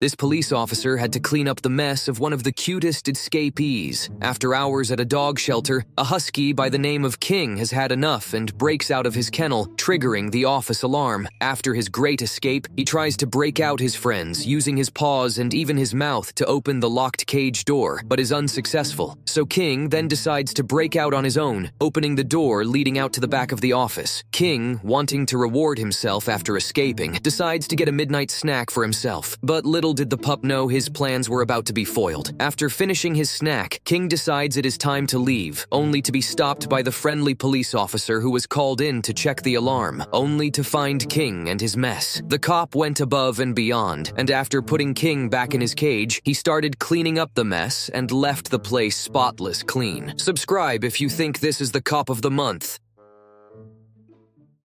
This police officer had to clean up the mess of one of the cutest escapees. After hours at a dog shelter, a husky by the name of King has had enough and breaks out of his kennel, triggering the office alarm. After his great escape, he tries to break out his friends, using his paws and even his mouth to open the locked cage door, but is unsuccessful. So King then decides to break out on his own, opening the door leading out to the back of the office. King, wanting to reward himself after escaping, decides to get a midnight snack for himself, but little Little did the pup know his plans were about to be foiled. After finishing his snack, King decides it is time to leave, only to be stopped by the friendly police officer who was called in to check the alarm, only to find King and his mess. The cop went above and beyond, and after putting King back in his cage, he started cleaning up the mess and left the place spotless clean. Subscribe if you think this is the cop of the month.